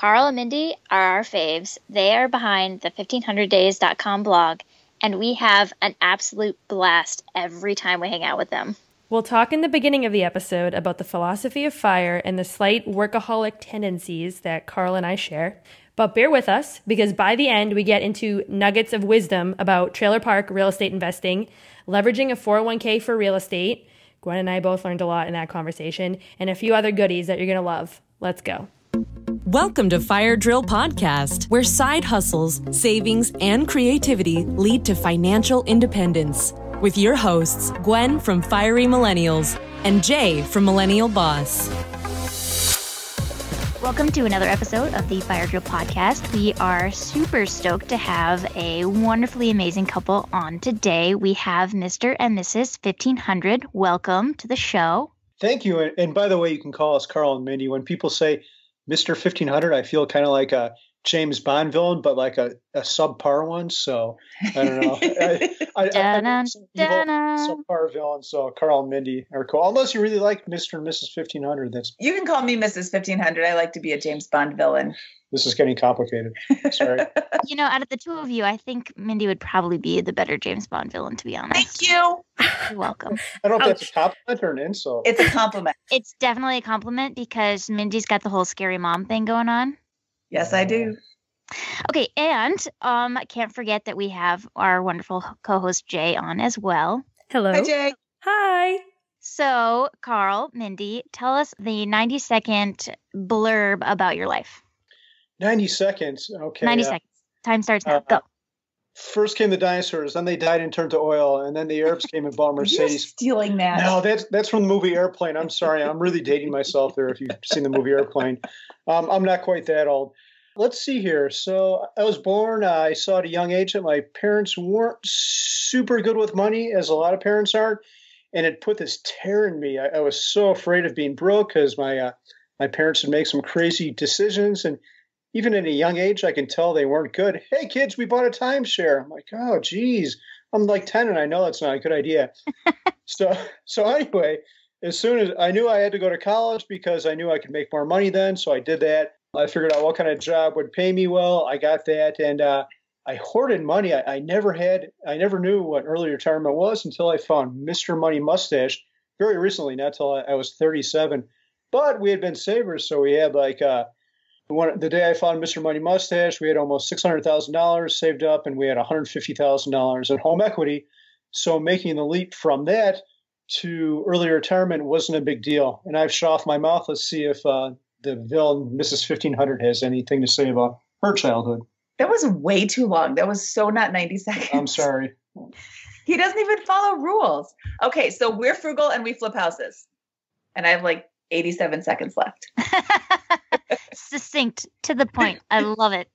Carl and Mindy are our faves. They are behind the 1500days.com blog, and we have an absolute blast every time we hang out with them. We'll talk in the beginning of the episode about the philosophy of fire and the slight workaholic tendencies that Carl and I share. But bear with us because by the end, we get into nuggets of wisdom about trailer park real estate investing, leveraging a 401k for real estate. Gwen and I both learned a lot in that conversation, and a few other goodies that you're going to love. Let's go. Welcome to Fire Drill Podcast, where side hustles, savings, and creativity lead to financial independence. With your hosts, Gwen from Fiery Millennials and Jay from Millennial Boss. Welcome to another episode of the Fire Drill Podcast. We are super stoked to have a wonderfully amazing couple on today. We have Mr. and Mrs. 1500. Welcome to the show. Thank you. And, and by the way, you can call us Carl and Mindy. When people say Mr. 1500, I feel kind of like a James Bond villain, but like a, a subpar one. So I don't know. I, I, I, subpar villain. So Carl and Mindy are cool. Unless you really like Mr. and Mrs. 1500. That's You can call me Mrs. 1500. I like to be a James Bond villain. This is getting complicated. Sorry. you know, out of the two of you, I think Mindy would probably be the better James Bond villain, to be honest. Thank you. You're welcome. I don't know if that's a compliment or an insult. It's a compliment. It's definitely a compliment because Mindy's got the whole scary mom thing going on. Yes, I do. Okay, and um, can't forget that we have our wonderful co-host Jay on as well. Hello. Hi, Jay. Hi. So, Carl, Mindy, tell us the 90 second blurb about your life. 90 seconds. Okay. 90 uh, seconds. Time starts now. Uh, Go. First came the dinosaurs, then they died and turned to oil, and then the Arabs came and bought Mercedes. You're stealing that. No, that's that's from the movie Airplane. I'm sorry, I'm really dating myself there. If you've seen the movie Airplane, um, I'm not quite that old. Let's see here. So I was born. Uh, I saw at a young age that my parents weren't super good with money, as a lot of parents aren't, and it put this tear in me. I, I was so afraid of being broke because my uh, my parents would make some crazy decisions and even at a young age, I can tell they weren't good. Hey, kids, we bought a timeshare. I'm like, oh, geez. I'm like 10 and I know that's not a good idea. so, so anyway, as soon as I knew I had to go to college because I knew I could make more money then. So I did that. I figured out what kind of job would pay me well. I got that. And, uh, I hoarded money. I, I never had, I never knew what early retirement was until I found Mr. Money Mustache very recently, not till I, I was 37. But we had been savers. So we had like, uh, one, the day I found Mr. Money Mustache, we had almost six hundred thousand dollars saved up, and we had one hundred fifty thousand dollars in home equity. So making the leap from that to early retirement wasn't a big deal. And I've shut off my mouth. Let's see if uh, the villain Mrs. Fifteen Hundred has anything to say about her childhood. That was way too long. That was so not ninety seconds. I'm sorry. he doesn't even follow rules. Okay, so we're frugal and we flip houses, and I have like 87 seconds left. Succinct, to the point. I love it.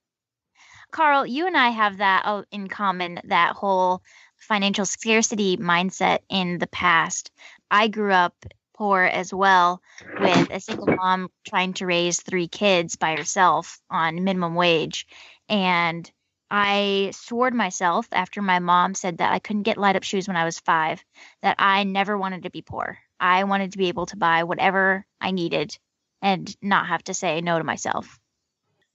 Carl, you and I have that oh, in common, that whole financial scarcity mindset in the past. I grew up poor as well with a single mom trying to raise three kids by herself on minimum wage. And I swore to myself after my mom said that I couldn't get light up shoes when I was five, that I never wanted to be poor. I wanted to be able to buy whatever I needed and not have to say no to myself.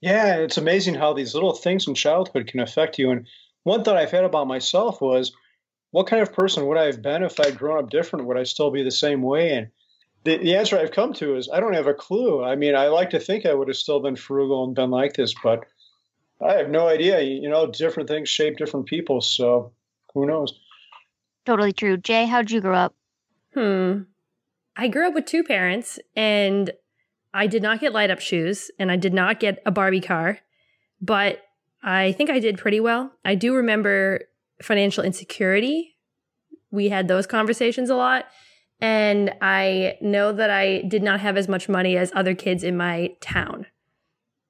Yeah, it's amazing how these little things in childhood can affect you. And one thought I've had about myself was, what kind of person would I have been if I'd grown up different? Would I still be the same way? And the, the answer I've come to is I don't have a clue. I mean, I like to think I would have still been frugal and been like this, but I have no idea. You know, different things shape different people. So who knows? Totally true. Jay, how'd you grow up? Hmm. I grew up with two parents and I did not get light up shoes and I did not get a Barbie car, but I think I did pretty well. I do remember financial insecurity. We had those conversations a lot. And I know that I did not have as much money as other kids in my town.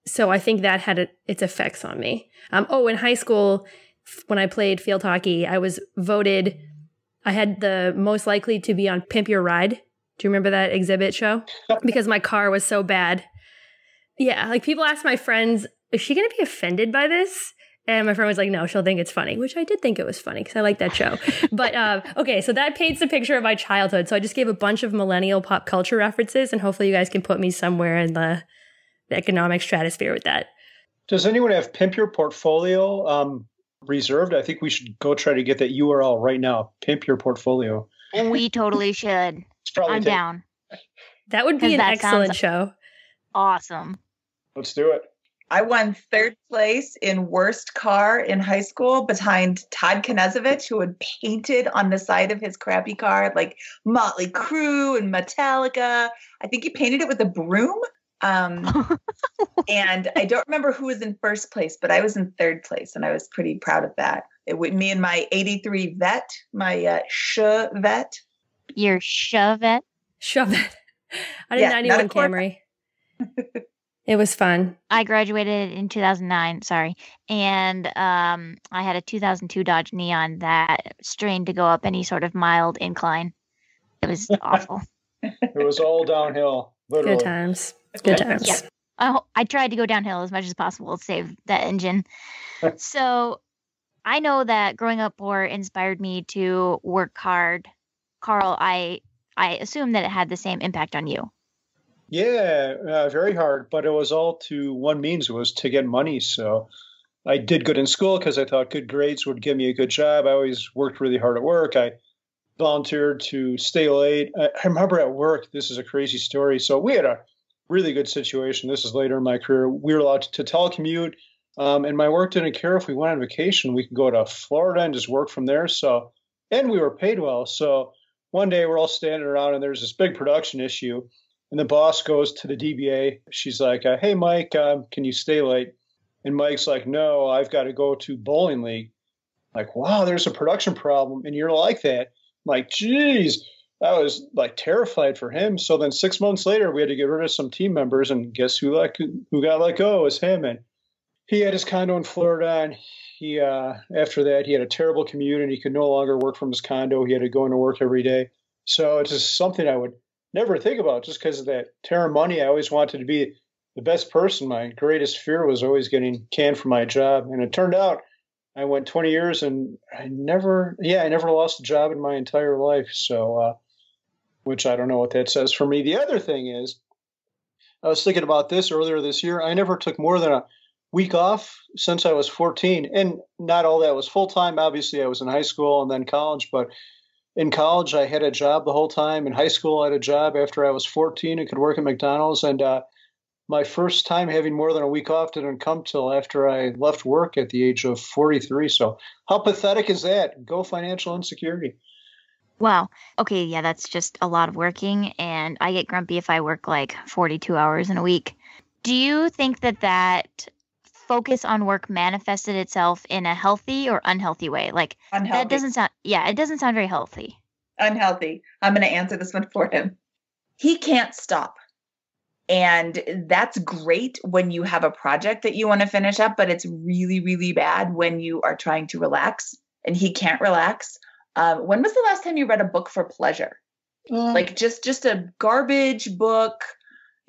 So I think that had a, its effects on me. Um, oh, in high school, when I played field hockey, I was voted, I had the most likely to be on Pimp Your Ride do you remember that Xzibit show? because my car was so bad. Yeah, like people ask my friends, is she going to be offended by this? And my friend was like, no, she'll think it's funny, which I did think it was funny because I like that show. but uh, okay, so that paints a picture of my childhood. So I just gave a bunch of millennial pop culture references, and hopefully you guys can put me somewhere in the economic stratosphere with that. Does anyone have Pimp Your Portfolio um, reserved? I think we should go try to get that URL right now. Pimp Your Portfolio. We totally should. I'm take- down. That would be an excellent show. Awesome. Let's do it. I won third place in worst car in high school behind Todd Knezovich, who had painted on the side of his crappy car like Motley Crue and Metallica. I think he painted it with a broom. Um, and I don't remember who was in first place, but I was in third place, and I was pretty proud of that. It with me and my '83 vet, my uh, Chevette. Your Chevette. Chevette. I did yeah, 91 Camry. It was fun. I graduated in 2009, sorry. And um, I had a 2002 Dodge Neon that strained to go up any sort of mild incline. It was awful. It was all downhill. Literally. Good times. Good times. Yeah. I, I tried to go downhill as much as possible to save that engine. so I know that growing up poor inspired me to work hard. Carl, I I assume that it had the same impact on you. Yeah, uh, very hard, but it was all to one means was to get money. So I did good in school because I thought good grades would give me a good job. I always worked really hard at work. I volunteered to stay late. I, I remember at work, this is a crazy story. So we had a really good situation. This is later in my career. We were allowed to telecommute, um, and my work didn't care if we went on vacation. We could go to Florida and just work from there. So, and we were paid well. So one day we're all standing around, and there's this big production issue and the boss goes to the DBA. She's like, uh, "Hey, Mike, um, can you stay late?" And Mike's like, "No, I've got to go to bowling league." Like, wow, there's a production problem, and you're like that. I'm like, geez, I was like terrified for him. So then six months later, we had to get rid of some team members, and guess who like who got let go? Was him, and he had his condo in Florida, and he uh, after that he had a terrible commute, and he could no longer work from his condo. He had to go into work every day. So it's just something I would never think about just because of that terror money. I always wanted to be the best person. My greatest fear was always getting canned for my job. And it turned out I went 20 years and I never, yeah, I never lost a job in my entire life. So, uh, which I don't know what that says for me. The other thing is, I was thinking about this earlier this year. I never took more than a week off since I was 14. And not all that was full time. Obviously, I was in high school and then college, but in college, I had a job the whole time. In high school, I had a job after I was 14 and could work at McDonald's. And uh, my first time having more than a week off didn't come till after I left work at the age of 43. So, how pathetic is that? Go financial insecurity. Wow. Okay. Yeah, that's just a lot of working. And I get grumpy if I work like 42 hours in a week. Do you think that that focus on work manifested itself in a healthy or unhealthy way? Like unhealthy. that doesn't sound yeah, it doesn't sound very healthy. Unhealthy. I'm going to answer this one for him. He can't stop. And that's great when you have a project that you want to finish up, but it's really, really bad when you are trying to relax and he can't relax. Um, when was the last time you read a book for pleasure? Um, like just just a garbage book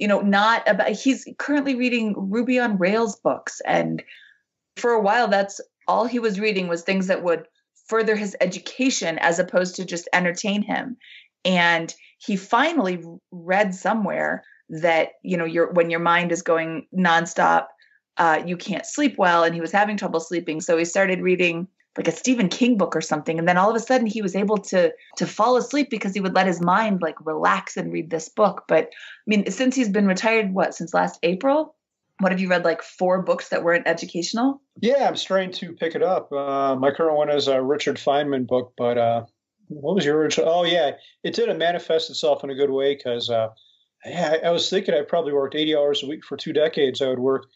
you know, not about, he's currently reading Ruby on Rails books. And for a while, that's all he was reading was things that would further his education as opposed to just entertain him. And he finally read somewhere that, you know, your when your mind is going nonstop, uh, you can't sleep well. And he was having trouble sleeping. So he started reading like a Stephen King book or something. And then all of a sudden he was able to to fall asleep because he would let his mind like relax and read this book. But I mean, since he's been retired, what, since last April? What have you read like four books that weren't educational? Yeah, I'm starting to pick it up. Uh, my current one is a Richard Feynman book, but uh, what was your original? Oh, yeah, it didn't manifest itself in a good way because uh, yeah, I, I was thinking I probably worked 80 hours a week for two decades. I would work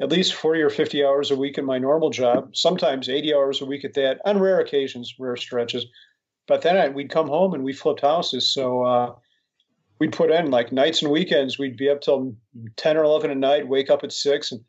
at least 40 or 50 hours a week in my normal job, sometimes 80 hours a week at that, on rare occasions, rare stretches. But then I, we'd come home and we flipped houses. So uh, we'd put in like nights and weekends. We'd be up till 10 or 11 at night, wake up at 6 and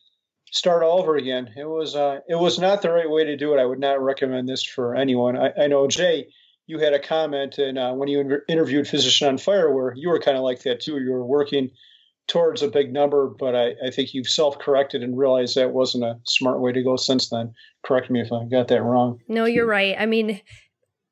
start all over again. It was uh, it was not the right way to do it. I would not recommend this for anyone. I, I know, Jay, you had a comment and uh, when you inter- interviewed Physician on Fire where you were kind of like that too. You were working – towards a big number, but I, I think you've self corrected and realized that wasn't a smart way to go since then. Correct me if I got that wrong. No, you're right. I mean,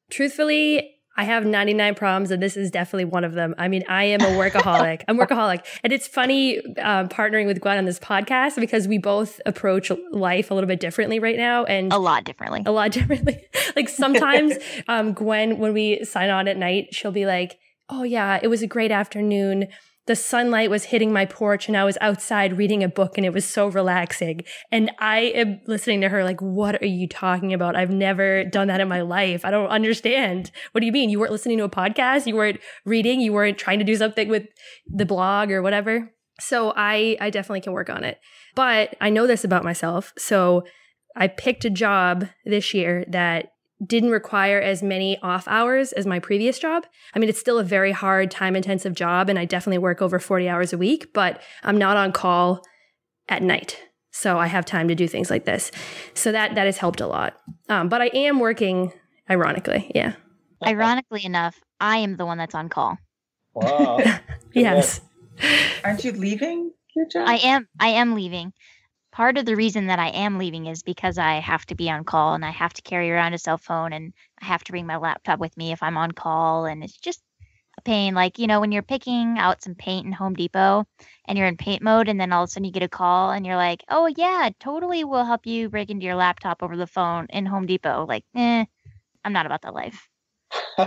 truthfully, I have 99 problems, and this is definitely one of them. I mean, I am a workaholic. I'm workaholic. And it's funny um, partnering with Gwen on this podcast because we both approach life a little bit differently right now. And a lot differently. A lot differently. like sometimes, um, Gwen, when we sign on at night, she'll be like, Oh, yeah, it was a great afternoon the sunlight was hitting my porch and I was outside reading a book and it was so relaxing. And I am listening to her like, what are you talking about? I've never done that in my life. I don't understand. What do you mean? You weren't listening to a podcast? You weren't reading? You weren't trying to do something with the blog or whatever? So I, I definitely can work on it. But I know this about myself. So I picked a job this year that didn't require as many off hours as my previous job. I mean, it's still a very hard, time intensive job, and I definitely work over 40 hours a week, but I'm not on call at night. So I have time to do things like this. So that that has helped a lot. Um, but I am working, ironically, yeah. Ironically enough, I am the one that's on call. Wow. yes. Aren't you leaving your job? I am. I am leaving part of the reason that I am leaving is because I have to be on call and I have to carry around a cell phone and I have to bring my laptop with me if I'm on call and it's just a pain. Like, you know, when you're picking out some paint in Home Depot and you're in paint mode and then all of a sudden you get a call and you're like, oh yeah, totally will help you break into your laptop over the phone in Home Depot. Like, eh, I'm not about that life.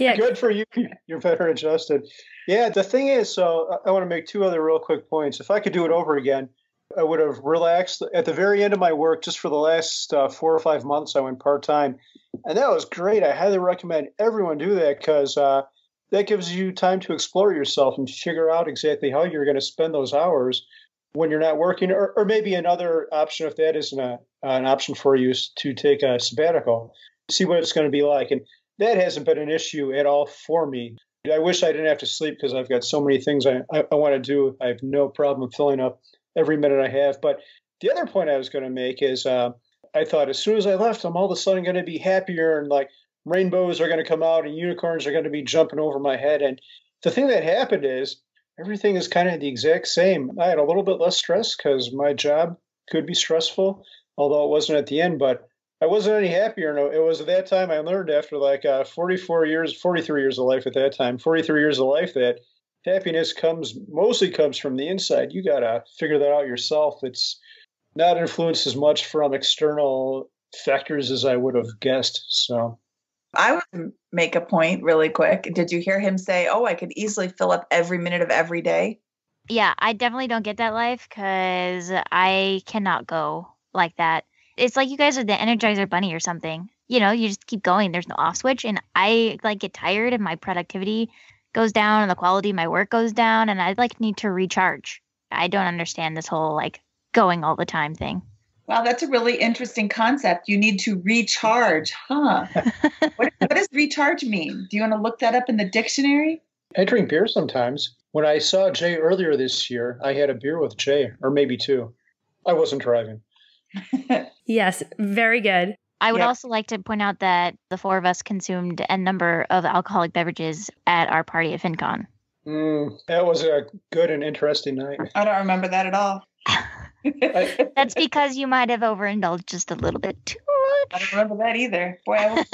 yeah. Good for you. You're better adjusted. Yeah, the thing is, so I want to make two other real quick points. If I could do it over again, I would have relaxed at the very end of my work. Just for the last uh, four or five months, I went part time, and that was great. I highly recommend everyone do that because uh, that gives you time to explore yourself and figure out exactly how you're going to spend those hours when you're not working, or, or maybe another option if that isn't a, an option for you is to take a sabbatical, see what it's going to be like, and that hasn't been an issue at all for me. I wish I didn't have to sleep because I've got so many things I, I, I want to do. I have no problem filling up every minute I have. But the other point I was going to make is uh, I thought as soon as I left, I'm all of a sudden going to be happier and like rainbows are going to come out and unicorns are going to be jumping over my head. And the thing that happened is everything is kind of the exact same. I had a little bit less stress because my job could be stressful, although it wasn't at the end. But I wasn't any happier. No, it was at that time I learned after like uh, 44 years, 43 years of life at that time, 43 years of life that happiness comes mostly comes from the inside. You got to figure that out yourself. It's not influenced as much from external factors as I would have guessed. So I would make a point really quick. Did you hear him say, "Oh, I could easily fill up every minute of every day"? Yeah, I definitely don't get that life cuz I cannot go like that. It's like you guys are the Energizer Bunny or something. You know, you just keep going. There's no off switch, and I like get tired, and my productivity goes down and the quality of my work goes down and I like need to recharge. I don't understand this whole like going all the time thing. Wow, that's a really interesting concept. You need to recharge, huh? what, what, does recharge mean? Do you want to look that up in the dictionary? I drink beer sometimes. When I saw Jay earlier this year, I had a beer with Jay, or maybe two. I wasn't driving. yes, very good. I would yep. also like to point out that the four of us consumed a number of alcoholic beverages at our party at FinCon. Mm, that was a good and interesting night. I don't remember that at all. That's because you might have overindulged just a little bit too much. I don't remember that either. Boy, I was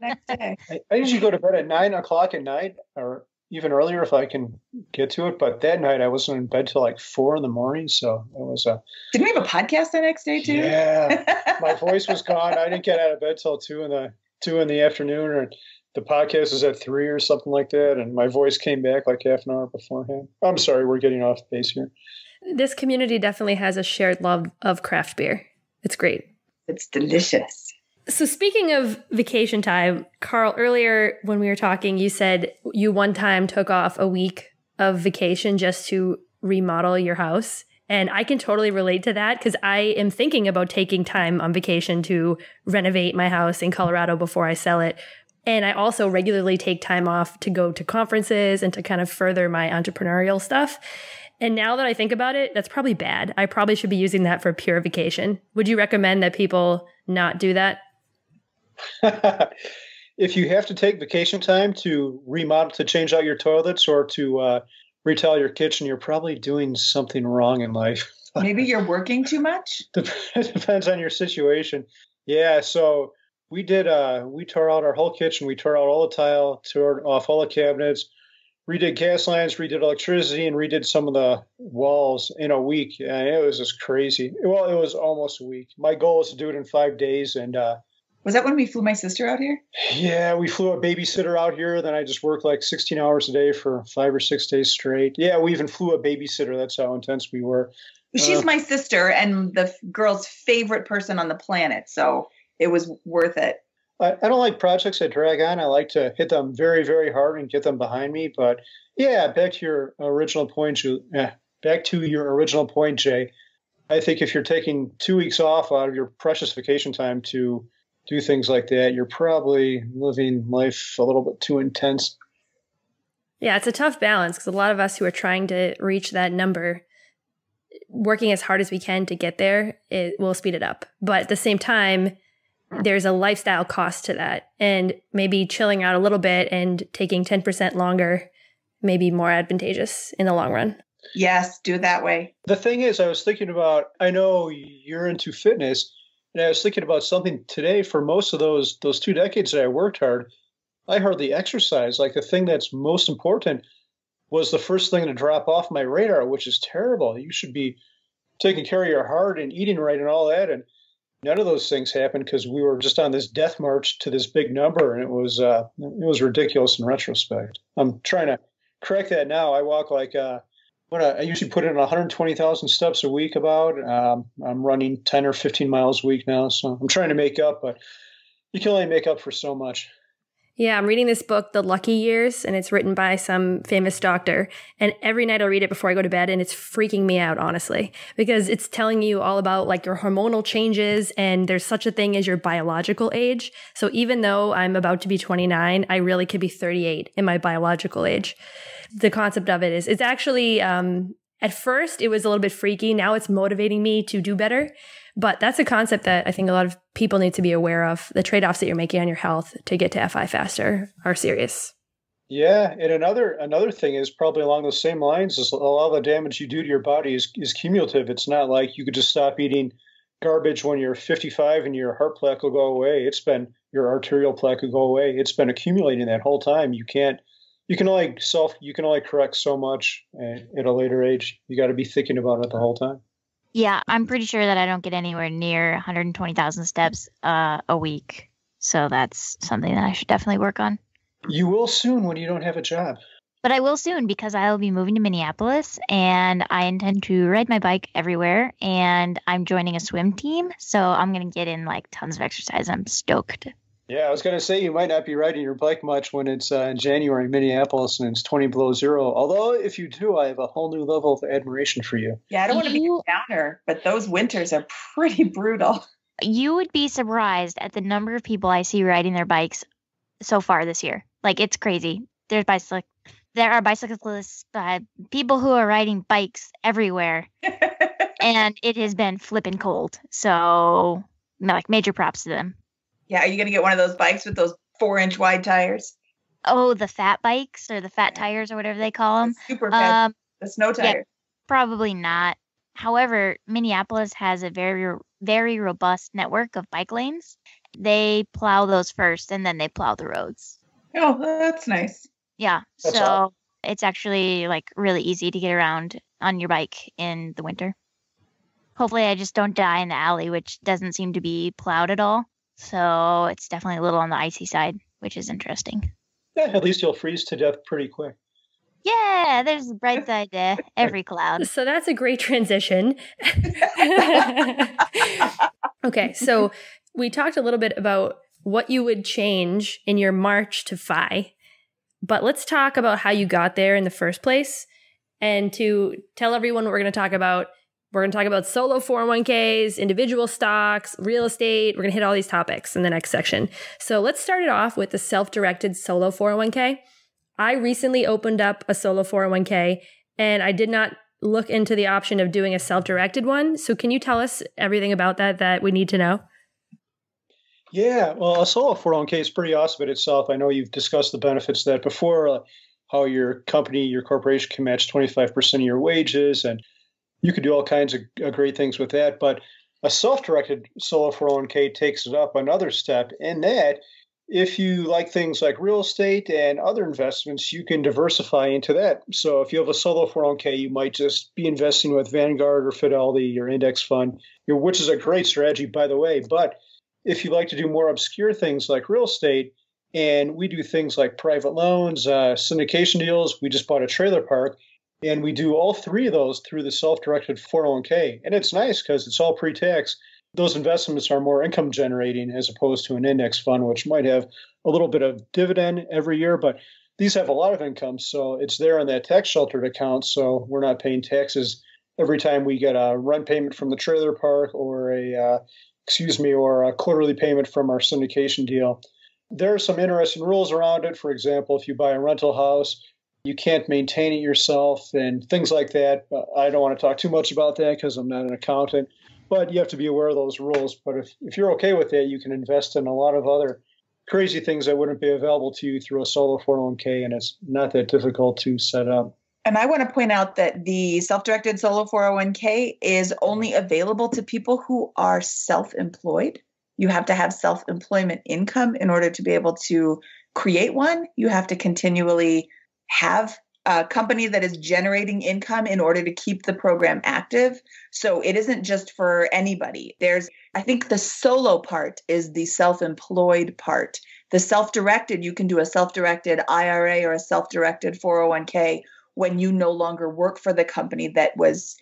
next day. I, I usually go to bed at nine o'clock at night, or even earlier if I can get to it. But that night I wasn't in bed till like four in the morning, so it was a. Didn't we have a podcast the next day too? Yeah, my voice was gone. I didn't get out of bed till two in the two in the afternoon, or the podcast was at three or something like that, and my voice came back like half an hour beforehand. I'm sorry, we're getting off base here. This community definitely has a shared love of craft beer. It's great. It's delicious. So, speaking of vacation time, Carl, earlier when we were talking, you said you one time took off a week of vacation just to remodel your house. And I can totally relate to that because I am thinking about taking time on vacation to renovate my house in Colorado before I sell it. And I also regularly take time off to go to conferences and to kind of further my entrepreneurial stuff. And now that I think about it, that's probably bad. I probably should be using that for pure vacation. Would you recommend that people not do that? if you have to take vacation time to remodel, to change out your toilets or to uh, retile your kitchen, you're probably doing something wrong in life. Maybe you're working too much? It depends on your situation. Yeah. So We did. Uh, we tore out our whole kitchen. We tore out all the tile, tore off all the cabinets, redid gas lines, redid electricity, and redid some of the walls in a week. And it was just crazy. Well, it was almost a week. My goal was to do it in five days, and uh, Was that when we flew my sister out here? yeah, we flew a babysitter out here. Then I just worked like 16 hours a day for five or six days straight. Yeah, we even flew a babysitter. That's how intense we were. She's Uh. my sister and the girl's favorite person on the planet, so it was worth it. I, I don't like projects that drag on. I like to hit them very, very hard and get them behind me. But yeah, back to your original point, Ju- eh, back to your original point, Jay. I think if you're taking two weeks off out of your precious vacation time to do things like that, you're probably living life a little bit too intense. Yeah, it's a tough balance because a lot of us who are trying to reach that number, working as hard as we can to get there, it will speed it up. But at the same time, there's a lifestyle cost to that. And maybe chilling out a little bit and taking 10% longer may be more advantageous in the long run. Yes, do it that way. The thing is, I was thinking about, I know you're into fitness, and I was thinking about something today for most of those those two decades that I worked hard. I hardly exercise. Like the thing that's most important was the first thing to drop off my radar, which is terrible. You should be taking care of your heart and eating right and all that. And none of those things happened because we were just on this death march to this big number, and it was uh, it was ridiculous in retrospect. I'm trying to correct that now. I walk like uh, what I, I usually put in 120,000 steps a week. About um, I'm running 10 or 15 miles a week now, so I'm trying to make up, but you can only make up for so much. Yeah, I'm reading this book, The Lucky Years, and it's written by some famous doctor. And every night I'll read it before I go to bed, and it's freaking me out, honestly, because it's telling you all about like your hormonal changes, and there's such a thing as your biological age. So even though I'm about to be 29, I really could be 38 in my biological age. The concept of it is it's actually, um, at first it was a little bit freaky. Now it's motivating me to do better. But that's a concept that I think a lot of people need to be aware of. The trade offs that you're making on your health to get to FI faster are serious. Yeah, and another another thing is probably along those same lines is a lot of the damage you do to your body is is cumulative. It's not like you could just stop eating garbage when you're 55 and your heart plaque will go away. It's been your arterial plaque will go away. It's been accumulating that whole time. You can't you can only self you can only correct so much at, a later age. You got to be thinking about it the whole time. Yeah, I'm pretty sure that I don't get anywhere near 120,000 steps uh, a week. So that's something that I should definitely work on. You will soon when you don't have a job. But I will soon because I will be moving to Minneapolis and I intend to ride my bike everywhere. And I'm joining a swim team. So I'm going to get in like tons of exercise. I'm stoked. Yeah, I was going to say you might not be riding your bike much when it's uh, in January in Minneapolis and it's 20 below zero. Although, if you do, I have a whole new level of admiration for you. Yeah, I don't want to be a downer, but those winters are pretty brutal. You would be surprised at the number of people I see riding their bikes so far this year. Like it's crazy. There's bicycle. There are bicyclists, uh, people who are riding bikes everywhere, and it has been flipping cold. So, like, major props to them. Yeah, are you going to get one of those bikes with those four inch wide tires? Oh, the fat bikes or the fat tires or whatever they call them. Super fast, Um, the snow yeah. tires. probably not. However, Minneapolis has a very, very robust network of bike lanes. They plow those first, and then they plow the roads. Oh, that's nice. Yeah, That's so all. it's actually like really easy to get around on your bike in the winter. Hopefully, I just don't die in the alley, which doesn't seem to be plowed at all. So it's definitely a little on the icy side, which is interesting. Yeah, at least you'll freeze to death pretty quick. Yeah, there's the bright side to every cloud. So that's a great transition. okay, so we talked a little bit about what you would change in your march to FI, but let's talk about how you got there in the first place. And to tell everyone what we're going to talk about, we're going to talk about solo 401ks, individual stocks, real estate. We're going to hit all these topics in the next section. So let's start it off with the self directed solo 401k. I recently opened up a solo 401k and I did not look into the option of doing a self-directed one. So can you tell us everything about that that we need to know? Yeah, well, a solo 401k is pretty awesome in itself. I know you've discussed the benefits that before, uh, how your company, your corporation can match 25% of your wages, and you could do all kinds of uh, great things with that. But A self directed solo 401k takes it up another step in that if you like things like real estate and other investments, you can diversify into that. So if you have a solo 401k, you might just be investing with Vanguard or Fidelity, your index fund, which is a great strategy, by the way. But if you like to do more obscure things like real estate, and we do things like private loans, uh, syndication deals, we just bought a trailer park, and we do all three of those through the self directed 401k. And it's nice because it's all pre tax those investments are more income generating as opposed to an index fund, which might have a little bit of dividend every year, but these have a lot of income. So it's there in that tax sheltered account. So we're not paying taxes every time we get a rent payment from the trailer park or a, uh, excuse me, or a quarterly payment from our syndication deal. There are some interesting rules around it. For example, if you buy a rental house, you can't maintain it yourself and things like that. I don't want to talk too much about that because I'm not an accountant but you have to be aware of those rules. But if, if you're okay with that, you can invest in a lot of other crazy things that wouldn't be available to you through a solo 401k, and it's not that difficult to set up. And I want to point out that the self directed solo 401k is only available to people who are self employed. You have to have self employment income in order to be able to create one. You have to continually have a company that is generating income in order to keep the program active. So it isn't just for anybody. There's, I think the solo part is the self employed part. The self directed, you can do a self directed IRA or a self directed 401k when you no longer work for the company that was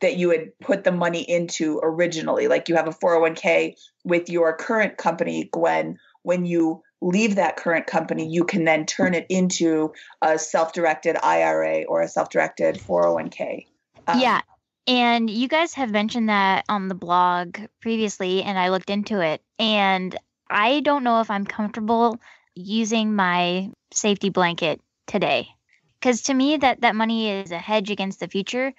that you had put the money into originally like you have a 401k with your current company Gwen when you leave that current company, you can then turn it into a self directed IRA or a self directed 401k. Um, yeah. And you guys have mentioned that on the blog previously, and I looked into it. And I don't know if I'm comfortable using my safety blanket today. Because to me, that, that money is a hedge against the future.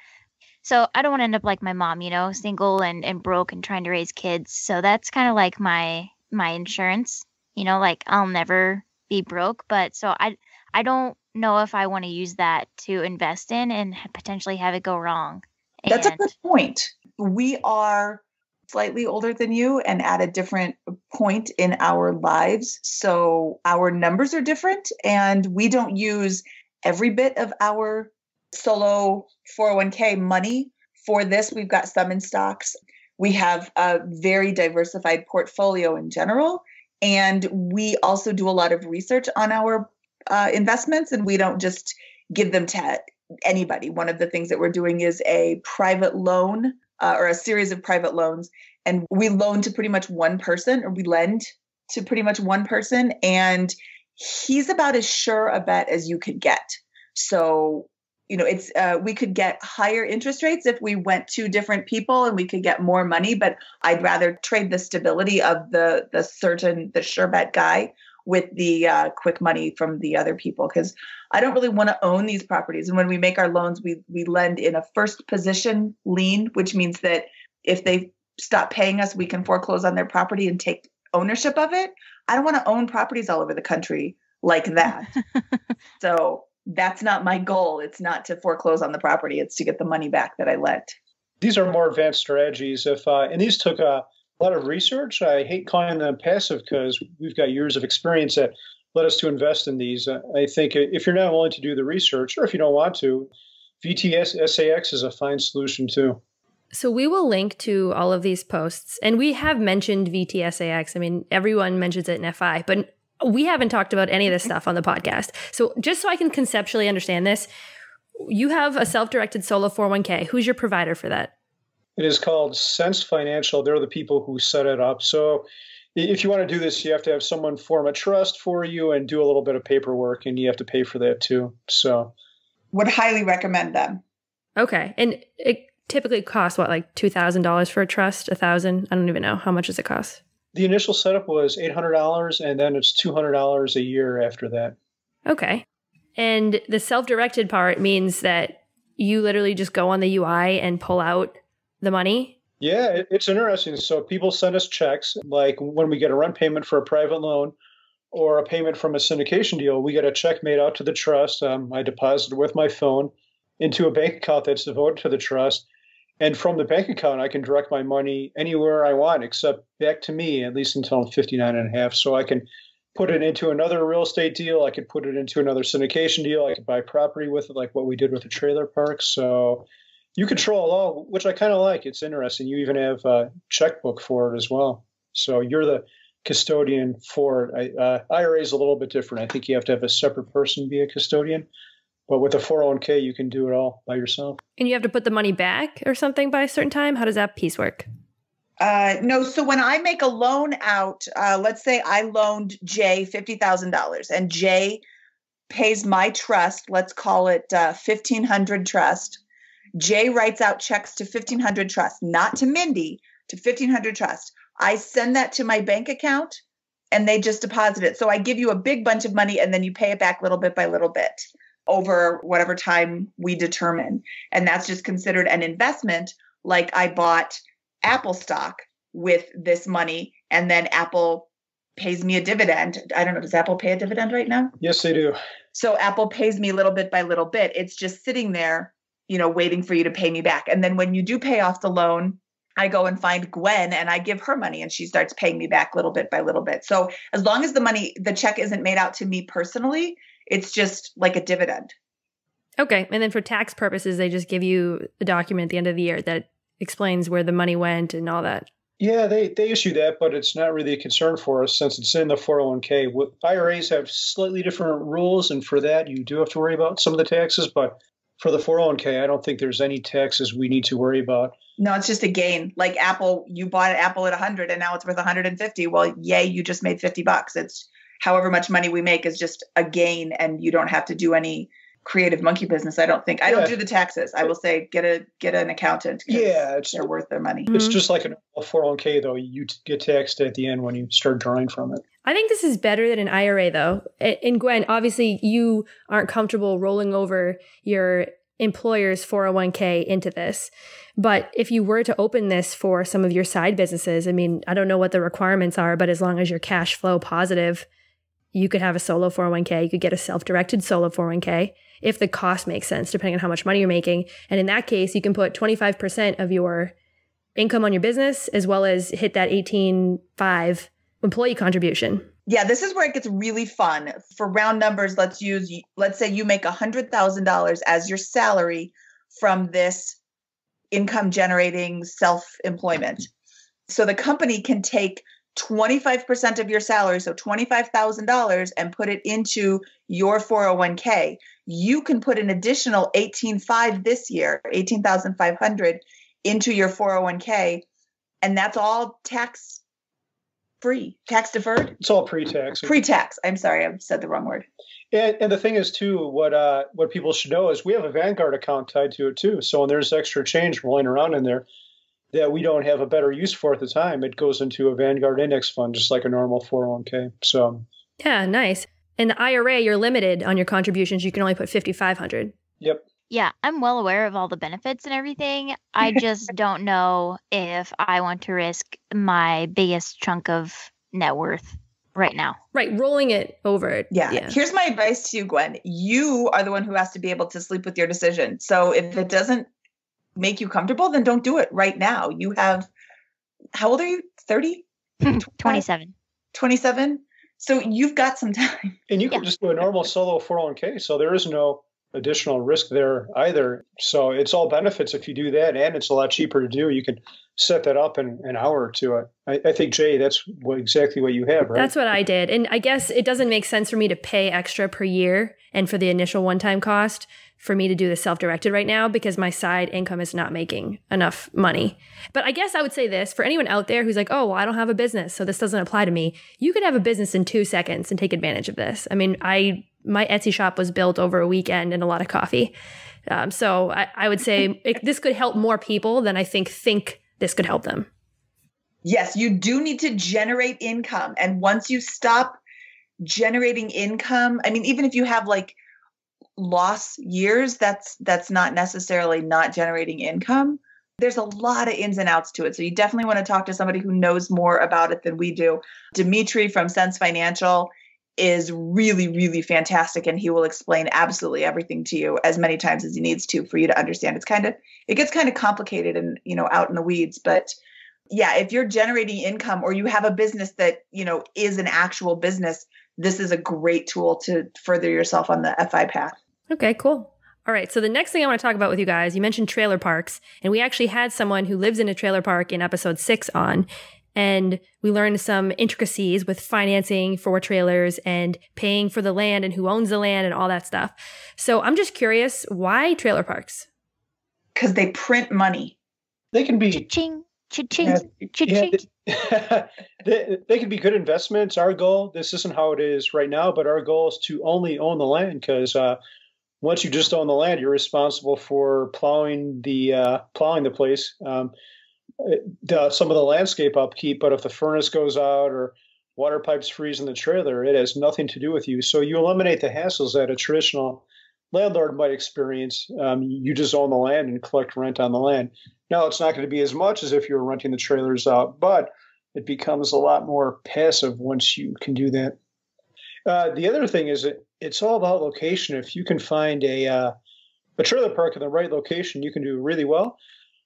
So I don't want to end up like my mom, you know, single and, and broke and trying to raise kids. So that's kind of like my my insurance you know like i'll never be broke but so i i don't know if i want to use that to invest in and potentially have it go wrong. And that's a good point. We are slightly older than you and at a different point in our lives so our numbers are different and we don't use every bit of our solo 401k money for this. We've got some in stocks. We have a very diversified portfolio in general and we also do a lot of research on our uh, investments, and we don't just give them to anybody. One of the things that we're doing is a private loan uh, or a series of private loans, and we loan to pretty much one person, or we lend to pretty much one person, and he's about as sure a bet as you could get. So you know it's uh, we could get higher interest rates if we went to different people and we could get more money but i'd rather trade the stability of the the certain the sure bet guy with the uh, quick money from the other people because i don't really want to own these properties. And when we make our loans we we lend in a first position lien which means that if they stop paying us we can foreclose on their property and take ownership of it. I don't want to own properties all over the country like that. So that's not my goal. It's not to foreclose on the property. It's to get the money back that I lent. These are more advanced strategies. If uh, and these took a lot of research. I hate calling them passive because we've got years of experience that led us to invest in these. Uh, I think if you're not willing to do the research, or if you don't want to, VTSAX is a fine solution too. So we will link to all of these posts, and we have mentioned VTSAX. I mean, everyone mentions it in FI, but we haven't talked about any of this stuff on the podcast. So just so I can conceptually understand this, you have a self-directed solo 401k. Who's your provider for that? It is called Sense Financial. They're the people who set it up. So if you want to do this, you have to have someone form a trust for you and do a little bit of paperwork, and you have to pay for that too. So would highly recommend them. Okay. And it typically costs what, like two thousand dollars for a trust? A thousand? I don't even know. How much does it cost? The initial setup was $800 and then it's $200 a year after that. Okay. And the self directed part means that you literally just go on the UI and pull out the money? Yeah, it's interesting. So people send us checks, like when we get a rent payment for a private loan or a payment from a syndication deal, we get a check made out to the trust. Um, I deposit it with my phone into a bank account that's devoted to the trust. And from the bank account, I can direct my money anywhere I want, except back to me, at least until I'm 59 and a half. So I can put it into another real estate deal. I could put it into another syndication deal. I could buy property with it, like what we did with the trailer park. So you control it all, which I kind of like. It's interesting. You even have a checkbook for it as well. So you're the custodian for it. Uh, IRA is a little bit different. I think you have to have a separate person be a custodian. But with a 401k, you can do it all by yourself. And you have to put the money back or something by a certain time? How does that piece work? Uh, no, so when I make a loan out, uh, let's say I loaned Jay $50,000 and Jay pays my trust, let's call it uh, 1500 trust. Jay writes out checks to 1500 trust, not to Mindy, to 1500 trust. I send that to my bank account and they just deposit it. So I give you a big bunch of money and then you pay it back little bit by little bit over whatever time we determine. And that's just considered an investment. Like I bought Apple stock with this money and then Apple pays me a dividend. I don't know, does Apple pay a dividend right now? Yes, they do. So Apple pays me little bit by little bit. It's just sitting there, you know, waiting for you to pay me back. And then when you do pay off the loan, I go and find Gwen and I give her money and she starts paying me back little bit by little bit. So as long as the money, the check isn't made out to me personally, it's just like a dividend. Okay. And then for tax purposes, they just give you a document at the end of the year that explains where the money went and all that. Yeah, they, they issue that, but it's not really a concern for us since it's in the 401k. IRAs have slightly different rules, and for that, you do have to worry about some of the taxes. But for the 401k, I don't think there's any taxes we need to worry about. No, it's just a gain. Like Apple, you bought Apple at 100 and now it's worth 150. Well, yay, you just made 50 bucks. It's however much money we make is just a gain and you don't have to do any creative monkey business. I don't think I don't do the taxes. I will say get a get an accountant. Yeah, they're worth their money. It's mm-hmm. just like a 401k though. You get taxed at the end when you start drawing from it. I think this is better than an IRA though. And Gwen, obviously you aren't comfortable rolling over your employer's 401k into this. But if you were to open this for some of your side businesses, I mean, I don't know what the requirements are, but as long as you're cash flow positive, you could have a solo 401k. You could get a self directed solo 401k if the cost makes sense, depending on how much money you're making. And in that case, you can put 25% of your income on your business as well as hit that 18.5 employee contribution. Yeah, this is where it gets really fun. For round numbers, let's use let's say you make $100,000 as your salary from this income generating self-employment. So the company can take 25% of your salary, so $25,000, and put it into your 401k. You can put an additional 18.5 this year, 18,500 into your 401k, and that's all tax free, tax deferred. It's all pre-tax. Pre-tax. I'm sorry, I said the wrong word. And, and the thing is too, what uh, what people should know is we have a Vanguard account tied to it too. So when there's extra change rolling around in there, that we don't have a better use for at the time, it goes into a Vanguard index fund, just like a normal 401k. So, yeah, nice. In the IRA, you're limited on your contributions. You can only put 5,500. Yep. Yeah, I'm well aware of all the benefits and everything. I just don't know if I want to risk my biggest chunk of net worth right now. Right, rolling it over. Yeah. yeah. Here's my advice to you, Gwen. You are the one who has to be able to sleep with your decision. So if it doesn't make you comfortable, then don't do it right now. You have, how old are you? 30? 27. 27? So you've got some time. And you can just do a normal solo 401k. So there is no additional risk there either. So it's all benefits if you do that, and it's a lot cheaper to do. You can set that up in an hour or two. I, I think Jay, that's what, exactly what you have, right? That's what I did, and I guess it doesn't make sense for me to pay extra per year and for the initial one-time cost for me to do the self-directed right now because my side income is not making enough money. But I guess I would say this for anyone out there who's like, "Oh, well, I don't have a business, so this doesn't apply to me." You could have a business in 2 seconds and take advantage of this. I mean, I my Etsy shop was built over a weekend and a lot of coffee. Um, so I, I, would say it, this could help more people than I think think this could help them. Yes, you do need to generate income, and once you stop generating income, I mean, even if you have like loss years, that's that's not necessarily not generating income. There's a lot of ins and outs to it. So you definitely want to talk to somebody who knows more about it than we do. Dimitri from Sense Financial is really, really fantastic. And he will explain absolutely everything to you as many times as he needs to for you to understand. It's kind of, it gets kind of complicated and, you know, out in the weeds. But yeah, if you're generating income or you have a business that, you know, is an actual business, this is a great tool to further yourself on the FI path. Okay, cool. All right. So the next thing I want to talk about with you guys, you mentioned trailer parks, and we actually had someone who lives in a trailer park in episode six on and we learned some intricacies with financing for trailers and paying for the land and who owns the land and all that stuff. So I'm just curious, why trailer parks? Because they print money. They can be Cha-ching, cha-ching, cha-ching. Yeah, they, they can be good investments. Our goal, this isn't how it is right now, but our goal is to only own the land because uh, once you just own the land, you're responsible for plowing the uh, plowing the place. Um, some of the landscape upkeep, but if the furnace goes out or water pipes freeze in the trailer, it has nothing to do with you. So you eliminate the hassles that a traditional landlord might experience. Um, you just own the land and collect rent on the land. Now, it's not going to be as much as if you were renting the trailers out, but it becomes a lot more passive once you can do that. Uh, the other thing is it's all about location. If you can find a uh, a trailer park in the right location, you can do really well.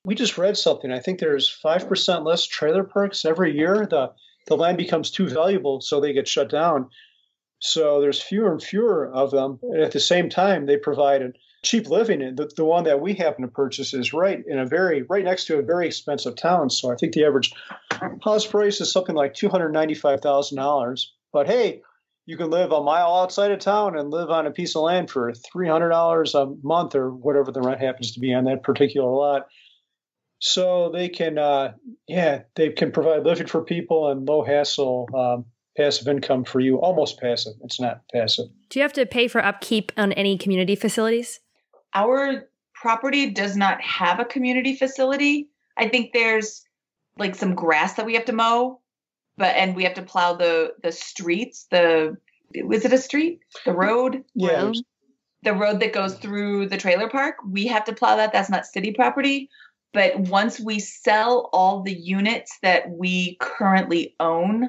We just read something. I think there's 5% less trailer parks every year. The, the land becomes too valuable, so they get shut down. So there's fewer and fewer of them. And at the same time, they provide a cheap living. And the, the one that we happen to purchase is right in a very, right next to a very expensive town. So I think the average house price is something like $295,000. But hey, you can live a mile outside of town and live on a piece of land for $300 a month or whatever the rent happens to be on that particular lot. So they can uh, yeah they can provide living for people and low hassle um, passive income for you almost passive. It's not passive. Do you have to pay for upkeep on any community facilities? Our property does not have a community facility. I think there's like some grass that we have to mow but and we have to plow the the streets the was it a street the road yeah road? the road that goes through the trailer park we have to plow that that's not city property but once we sell all the units that we currently own,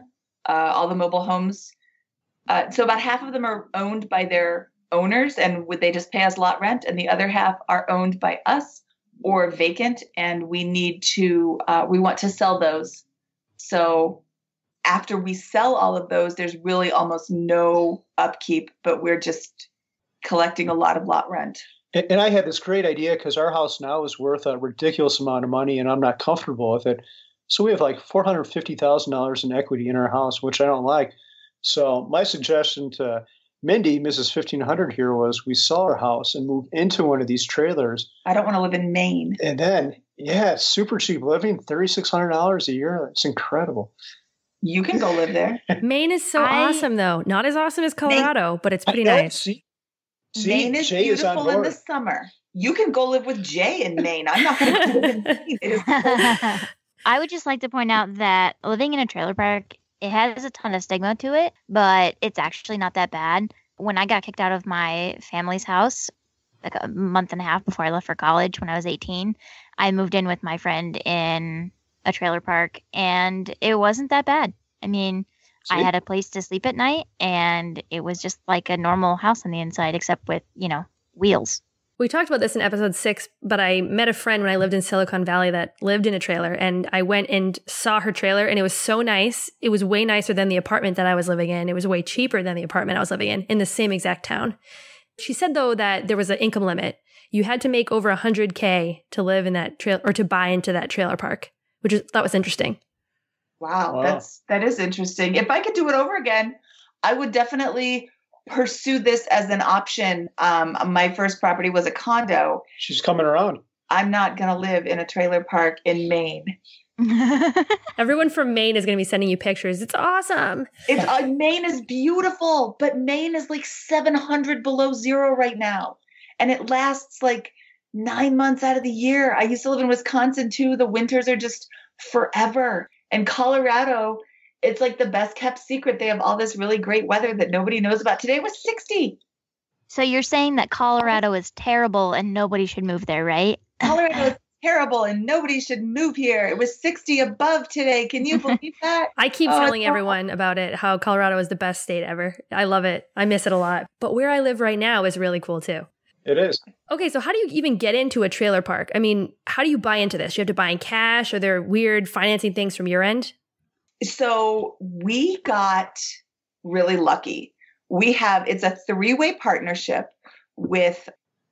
uh, all the mobile homes, uh, so about half of them are owned by their owners and would they just pay us lot rent, and the other half are owned by us or vacant, and we need to uh, we want to sell those. So after we sell all of those, there's really almost no upkeep, but we're just collecting a lot of lot rent. And I had this great idea because our house now is worth a ridiculous amount of money, and I'm not comfortable with it. So we have like four hundred fifty thousand dollars in equity in our house, which I don't like. So my suggestion to Mindy, Mrs. Fifteen Hundred here, was we sell our house and move into one of these trailers. I don't want to live in Maine. And then, yeah, it's super cheap living, thirty six hundred dollars a year. It's incredible. You can go live there. Maine is so I, awesome, though. Not as awesome as Colorado, Maine, but it's pretty nice. See, See, Maine is Jay beautiful is in the summer. You can go live with Jay in Maine. I'm not going to live in Maine. It is. I would just like to point out that living in a trailer park, it has a ton of stigma to it, but it's actually not that bad. When I got kicked out of my family's house, like a month and a half before I left for college when I was 18, I moved in with my friend in a trailer park, and it wasn't that bad. I mean, See? I had a place to sleep at night, and it was just like a normal house on the inside, except with, you know, wheels. We talked about this in episode six, but I met a friend when I lived in Silicon Valley that lived in a trailer, and I went and saw her trailer, and it was so nice. It was way nicer than the apartment that I was living in. It was way cheaper than the apartment I was living in, in the same exact town. She said, though, that there was an income limit. You had to make over 100K to live in that trailer or to buy into that trailer park, which is, that was interesting. Wow, wow, that's that is interesting. If I could do it over again, I would definitely pursue this as an option. Um, my first property was a condo. She's coming around. I'm not going to live in a trailer park in Maine. Everyone from Maine is going to be sending you pictures. It's awesome. It's uh, Maine is beautiful, but Maine is like 700 below zero right now, and it lasts like nine months out of the year. I used to live in Wisconsin too. The winters are just forever. And Colorado, it's like the best kept secret. They have all this really great weather that nobody knows about. Today was 60. So you're saying that Colorado is terrible and nobody should move there, right? Colorado is terrible and nobody should move here. It was 60 above today. Can you believe that? I keep Oh, telling everyone about it, how Colorado is the best state ever. I love it. I miss it a lot. But where I live right now is really cool too. It is. Okay, so how do you even get into a trailer park? I mean, how do you buy into this? You have to buy in cash? Are there weird financing things from your end? So we got really lucky. We have it's a three-way partnership with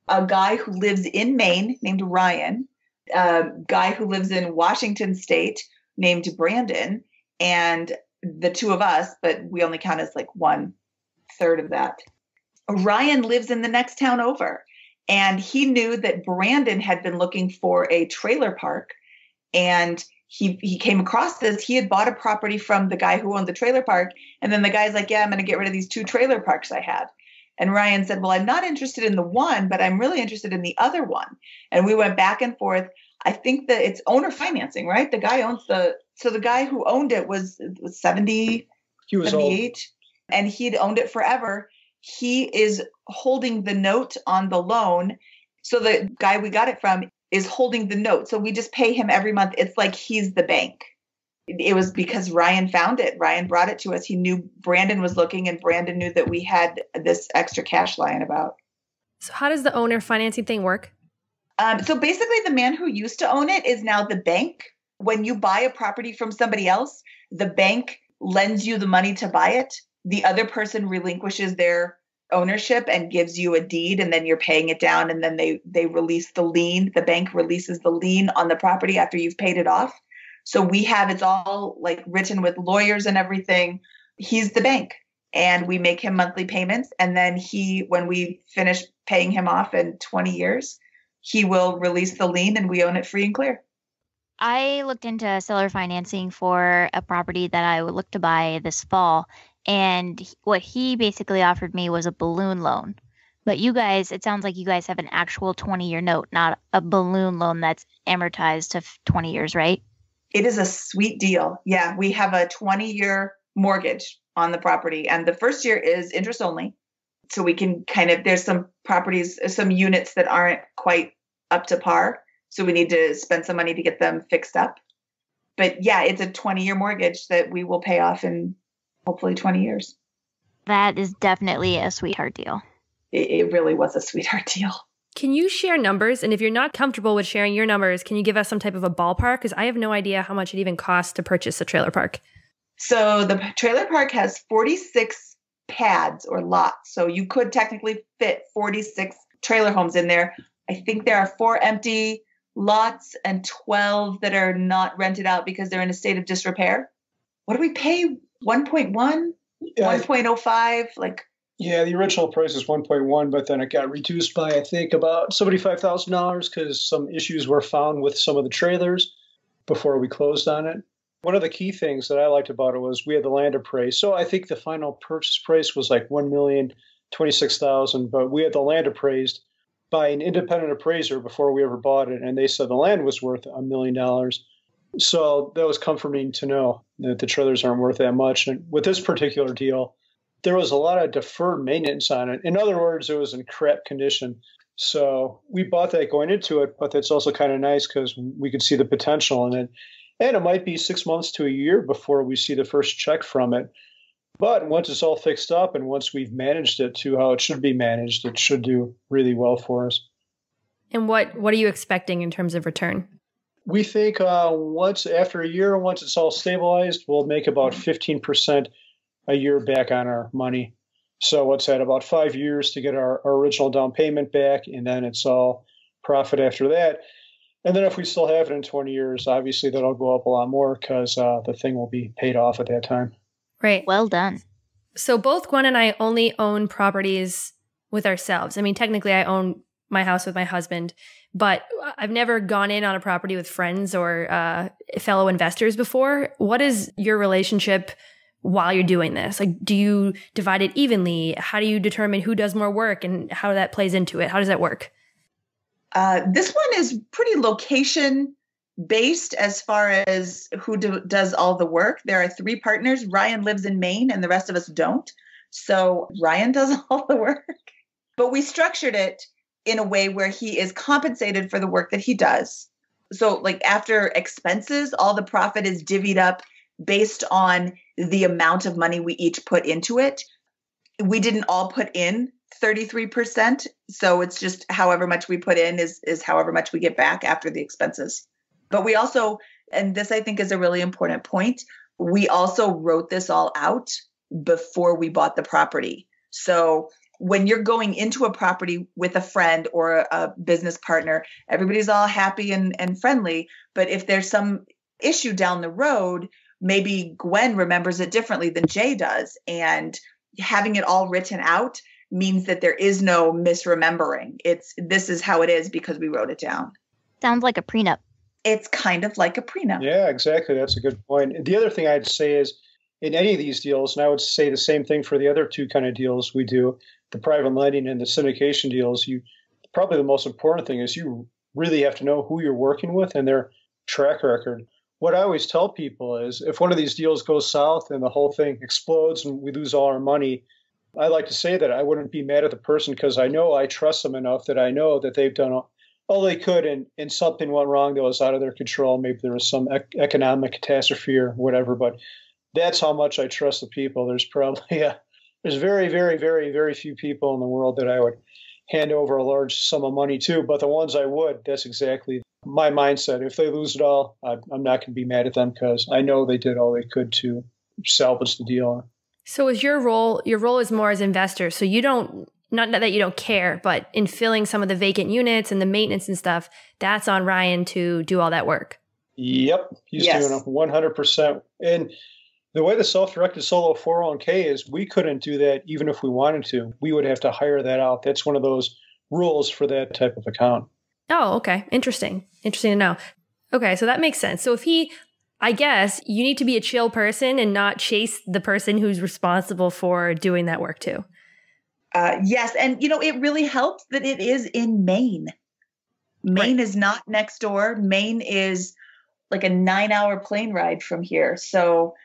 a guy who lives in Maine named Ryan, a guy who lives in Washington State named Brandon, and the two of us, but we only count as like one third of that. Ryan lives in the next town over, and he knew that Brandon had been looking for a trailer park, and he he came across this. He had bought a property from the guy who owned the trailer park, and then the guy's like, "Yeah, I'm going to get rid of these two trailer parks I had." And Ryan said, "Well, I'm not interested in the one, but I'm really interested in the other one." And we went back and forth. I think that it's owner financing, right? The guy owns the so the guy who owned it was, was 70 He was old. 78 and he'd owned it forever. He is holding the note on the loan. So the guy we got it from is holding the note. So we just pay him every month. It's like he's the bank. It was because Ryan found it. Ryan brought it to us. He knew Brandon was looking, and Brandon knew that we had this extra cash lying about. So how does the owner financing thing work? Um, so basically, the man who used to own it is now the bank. When you buy a property from somebody else, the bank lends you the money to buy it. The other person relinquishes their ownership and gives you a deed, and then you're paying it down. And then they they release the lien. The bank releases the lien on the property after you've paid it off. So we have it's all like written with lawyers and everything. He's the bank, and we make him monthly payments. And then he, when we finish paying him off in 20 years, he will release the lien and we own it free and clear. I looked into seller financing for a property that I would look to buy this fall, and what he basically offered me was a balloon loan. But you guys, it sounds like you guys have an actual 20 year note, not a balloon loan that's amortized to 20 years, right? It is a sweet deal. Yeah, we have a 20 year mortgage on the property, and the first year is interest only. So we can kind of, there's some properties, some units that aren't quite up to par. So we need to spend some money to get them fixed up. But yeah, it's a 20 year mortgage that we will pay off in hopefully 20 years. That is definitely a sweetheart deal. It, it really was a sweetheart deal. Can you share numbers? And if you're not comfortable with sharing your numbers, can you give us some type of a ballpark? Because I have no idea how much it even costs to purchase a trailer park. So the trailer park has 46 pads or lots. So you could technically fit 46 trailer homes in there. I think there are four empty lots and 12 that are not rented out because they're in a state of disrepair. What do we pay? 1.1, Yeah, 1.05? Like, yeah, the original price is 1.1, but then it got reduced by I think about $75,000 because some issues were found with some of the trailers before we closed on it. One of the key things that I liked about it was we had the land appraised. So I think the final purchase price was like one million twenty-six thousand, but we had the land appraised by an independent appraiser before we ever bought it, and they said the land was worth a million dollars. So that was comforting to know that the trailers aren't worth that much. And with this particular deal, there was a lot of deferred maintenance on it. In other words, it was in crap condition. So we bought that going into it, but that's also kind of nice because we could see the potential in it. And it might be six months to a year before we see the first check from it. But once it's all fixed up and once we've managed it to how it should be managed, it should do really well for us. And what what are you expecting in terms of return? We think uh, once after a year, once it's all stabilized, we'll make about 15% a year back on our money. So what's that? About five years to get our, our original down payment back, and then it's all profit after that. And then if we still have it in 20 years, obviously that'll go up a lot more because uh, the thing will be paid off at that time. Right. Well done. So both Gwen and I only own properties with ourselves. I mean, technically, I own my house with my husband, but I've never gone in on a property with friends or uh, fellow investors before. What is your relationship while you're doing this? Like, do you divide it evenly? How do you determine who does more work and how that plays into it? How does that work? Uh, this one is pretty location based as far as who do, does all the work. There are three partners. Ryan lives in Maine, and the rest of us don't. So Ryan does all the work. But we structured it in a way where he is compensated for the work that he does. So, like after expenses, all the profit is divvied up based on the amount of money we each put into it. We didn't all put in 33%, so it's just however much we put in is is however much we get back after the expenses. But we also and this I think is a really important point, we also wrote this all out before we bought the property. So when you're going into a property with a friend or a business partner, everybody's all happy and, and friendly. But if there's some issue down the road, maybe Gwen remembers it differently than Jay does. And having it all written out means that there is no misremembering. It's this is how it is because we wrote it down. Sounds like a prenup. It's kind of like a prenup. Yeah, exactly. That's a good point. The other thing I'd say is in any of these deals, and I would say the same thing for the other two kind of deals we do, the private lending and the syndication deals, you probably the most important thing is you really have to know who you're working with and their track record. What I always tell people is if one of these deals goes south and the whole thing explodes and we lose all our money, I like to say that I wouldn't be mad at the person because I know I trust them enough that I know that they've done all, they could and, and something went wrong that was out of their control. Maybe there was some ec- economic catastrophe or whatever, but that's how much I trust the people. There's probably a, there's very, very, very, very few people in the world that I would hand over a large sum of money to, but the ones I would, that's exactly my mindset. If they lose it all, I'm not going to be mad at them because I know they did all they could to salvage the deal. So is your role, your role is more as investors. So you don't, not that you don't care, but in filling some of the vacant units and the maintenance and stuff, that's on Ryan to do all that work. Yep. He's yes. doing 100%. And the way the self-directed solo 401k is we couldn't do that even if we wanted to. We would have to hire that out. That's one of those rules for that type of account. Oh okay. Interesting. Interesting to know. Okay so that makes sense. So if he i guess you need to be a chill person and not chase the person who's responsible for doing that work too. Uh, yes and you know it really helps that it is in maine. Maine right. is not next door. Maine is like a nine hour plane ride from here. So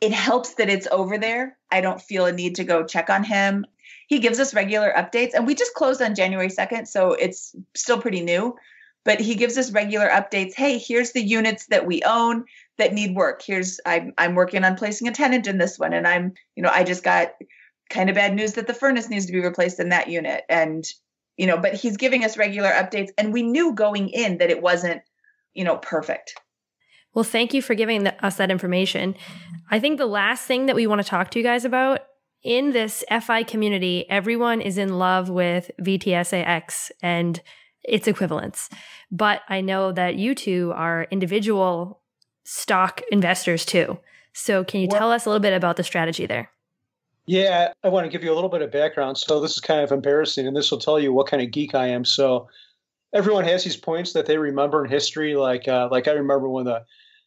it helps that it's over there. I don't feel a need to go check on him. He gives us regular updates, and we just closed on January 2nd, so it's still pretty new. But he gives us regular updates. Hey, here's the units that we own that need work. Here's I'm I'm working on placing a tenant in this one, and I'm you know I just got kind of bad news that the furnace needs to be replaced in that unit, and you know, but he's giving us regular updates, and we knew going in that it wasn't you know perfect well, thank you for giving us that information. I think the last thing that we want to talk to you guys about in this FI community, everyone is in love with VTSAX and its equivalents. But I know that you two are individual stock investors too. So, can you tell us a little bit about the strategy there? Yeah, I want to give you a little bit of background. So, this is kind of embarrassing, and this will tell you what kind of geek I am. So, everyone has these points that they remember in history. Like, uh, like I remember when the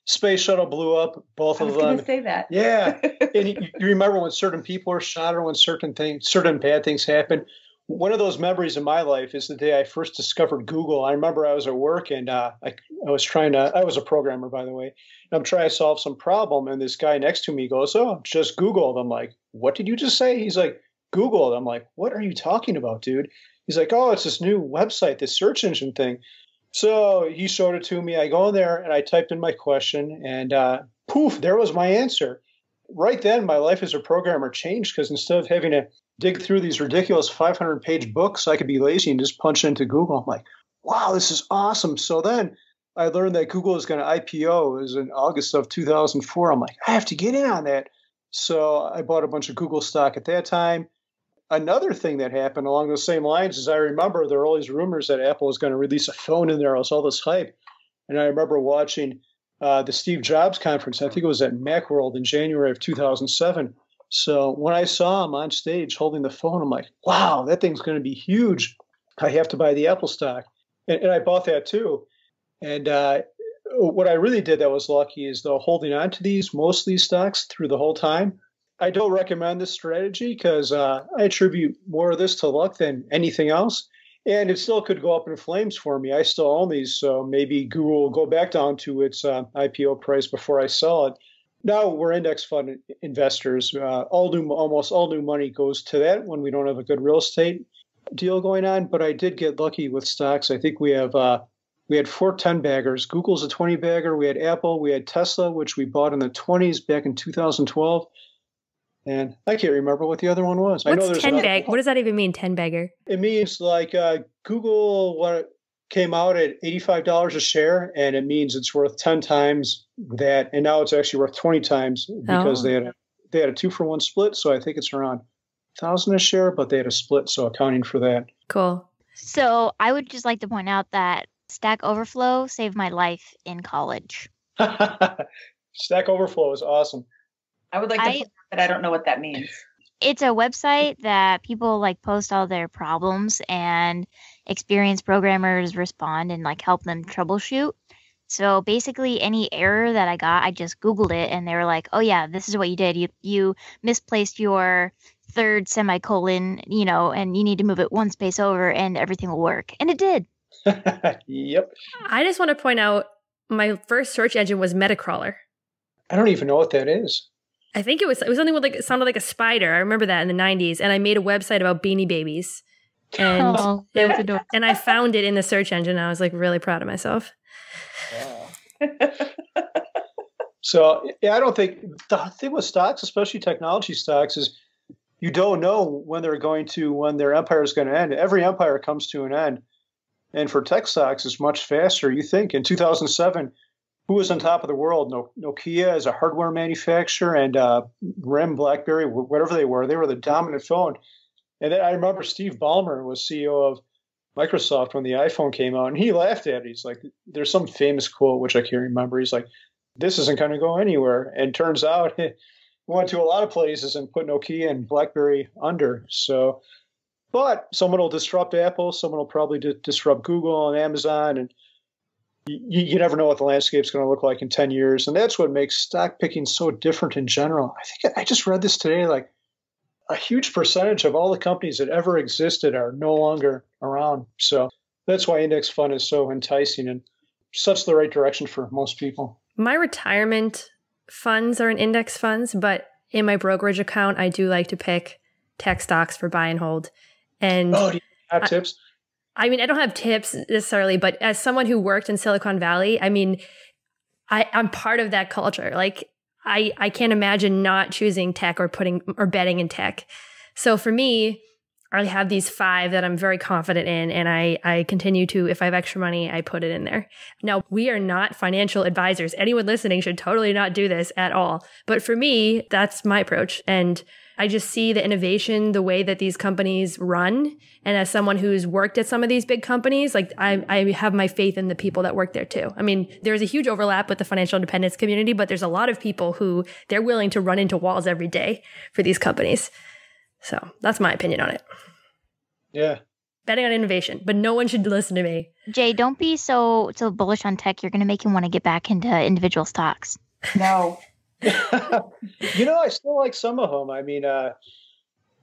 space shuttle blew up. Both of them. Say that. Yeah, and you, you, remember when certain people are shot or when certain things, certain bad things happen One of those memories in my life is the day I first discovered Google. I remember I was at work and uh, I, I was trying to. I was a programmer, by the way. I'm trying to solve some problem, and this guy next to me goes, "Oh, just google I'm like, "What did you just say?" He's like, google I'm like, "What are you talking about, dude?" He's like, "Oh, it's this new website, this search engine thing." So he showed it to me. I go in there and I typed in my question, and uh, poof, there was my answer. Right then, my life as a programmer changed because instead of having to dig through these ridiculous 500 page books, I could be lazy and just punch into Google. I'm like, wow, this is awesome. So then I learned that Google is going to IPO is in August of 2004. I'm like, I have to get in on that. So I bought a bunch of Google stock at that time another thing that happened along those same lines is I remember there were all these rumors that Apple was going to release a phone in there. Was all this hype. And I remember watching uh, the Steve Jobs conference. I think it was at Macworld in January of 2007. So when I saw him on stage holding the phone, I'm like, wow, that thing's going to be huge. I have to buy the Apple stock. And, and I bought that too. And uh, what I really did that was lucky is though holding on to these, most of these stocks through the whole time. I don't recommend this strategy because uh, I attribute more of this to luck than anything else. And it still could go up in flames for me. I still own these, so maybe Google will go back down to its uh, IPO price before I sell it. Now we're index fund investors. Uh, all new, almost all new money goes to that when we don't have a good real estate deal going on. But I did get lucky with stocks. I think we have uh, we had four 10 baggers. Google's a 20 bagger. We had Apple. We had Tesla, which we bought in the 20s back in 2012. And I can't remember what the other one was. I know What's there's 10 another- bag? What does that even mean, 10 bagger? It means like uh, Google what came out at $85 a share, and it means it's worth 10 times that. And now it's actually worth 20 times because Oh. they had a, they had a two for one split. So I think it's around 1000 a share, but they had a split. So accounting for that. Cool. So I would just like to point out that Stack Overflow saved my life in college. Stack Overflow is awesome. I would like to, I- point out I don't know what that means. It's a website that people like post all their problems and experienced programmers respond and like help them troubleshoot. So basically any error that I got, I just googled it and they were like, "Oh yeah, this is what you did. You you misplaced your third semicolon, you know, and you need to move it one space over and everything will work." And it did. yep. I just want to point out my first search engine was Metacrawler. I don't even know what that is. I think it was it was something with like it sounded like a spider. I remember that in the 90s and I made a website about beanie babies. And Oh, that was and I found it in the search engine. And I was like really proud of myself. So yeah, I don't think the thing with stocks, especially technology stocks, is you don't know when they're going to when their empire is going to end. Every empire comes to an end, and for tech stocks, it's much faster. You think in 2007, who was on top of the world? No, Nokia as a hardware manufacturer, and uh, RIM, BlackBerry, whatever they were, they were the dominant phone. And then I remember Steve Ballmer was CEO of Microsoft when the iPhone came out, and he laughed at it. He's like, "There's some famous quote which I can't remember." He's like this isn't going to go anywhere. And turns out it went to a lot of places and put Nokia and BlackBerry under. So, but someone will disrupt Apple. Someone will probably di- disrupt Google and Amazon. And you, you never know what the landscape's going to look like in 10 years. And that's what makes stock picking so different in general. I think I just read this today like a huge percentage of all the companies that ever existed are no longer around. So that's why index fund is so enticing and such the right direction for most people. My retirement funds are in index funds, but in my brokerage account, I do like to pick tech stocks for buy and hold. And Oh, do you have I- tips? I mean, I don't have tips necessarily, but as someone who worked in Silicon Valley, I mean, I, I'm part of that culture. Like, I, I can't imagine not choosing tech or putting or betting in tech. So for me, I have these five that I'm very confident in, and I, I continue to, if I have extra money, I put it in there. Now, we are not financial advisors. Anyone listening should totally not do this at all. But for me, that's my approach. And I just see the innovation, the way that these companies run. And as someone who's worked at some of these big companies, like I, I have my faith in the people that work there too. I mean, there's a huge overlap with the financial independence community, but there's a lot of people who they're willing to run into walls every day for these companies. So that's my opinion on it. Yeah. Betting on innovation, but no one should listen to me. Jay, don't be so so bullish on tech. You're going to make him want to get back into individual stocks. No. you know, I still like some of them. I mean, uh,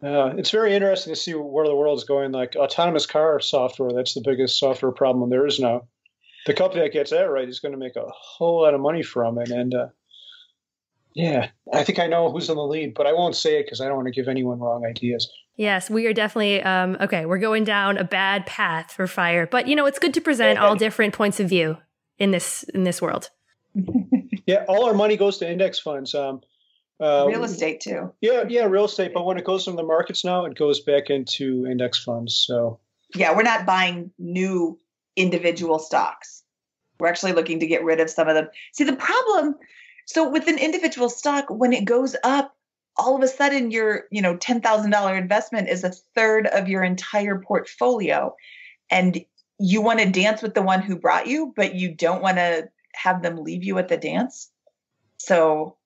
uh, it's very interesting to see where the world is going. Like autonomous car software, that's the biggest software problem there is now. The company that gets that right is going to make a whole lot of money from it. And uh, yeah, I think I know who's in the lead, but I won't say it because I don't want to give anyone wrong ideas. Yes, we are definitely um, okay. We're going down a bad path for fire, but you know it's good to present all different points of view in this in this world. Yeah, all our money goes to index funds. Um, uh, Real estate too. Yeah, yeah, real estate. But when it goes from the markets now, it goes back into index funds. So Yeah, we're not buying new individual stocks. We're actually looking to get rid of some of them. See, the problem so with an individual stock, when it goes up, all of a sudden your, you know, $10,000 investment is a third of your entire portfolio. And you want to dance with the one who brought you, but you don't want to have them leave you at the dance. So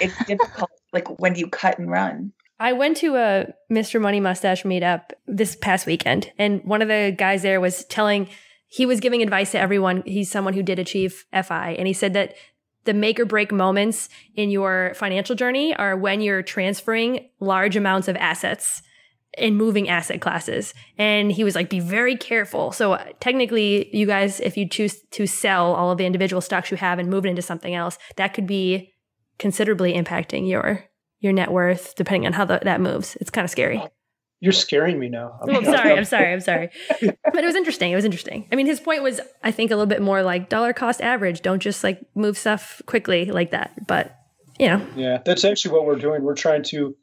it's difficult. like when do you cut and run? I went to a Mr. Money Mustache meetup this past weekend, and one of the guys there was telling, he was giving advice to everyone. He's someone who did achieve FI, and he said that the make or break moments in your financial journey are when you're transferring large amounts of assets in moving asset classes. And he was like, be very careful. So uh, technically, you guys, if you choose to sell all of the individual stocks you have and move it into something else, that could be considerably impacting your your net worth depending on how the, that moves. It's kind of scary. you're scaring me now. I'm, I'm sorry. I'm sorry. I'm sorry. but it was interesting. It was interesting. I mean, his point was, I think, a little bit more like dollar cost average. Don't just like move stuff quickly like that. But you know. Yeah, that's actually what we're doing. We're trying to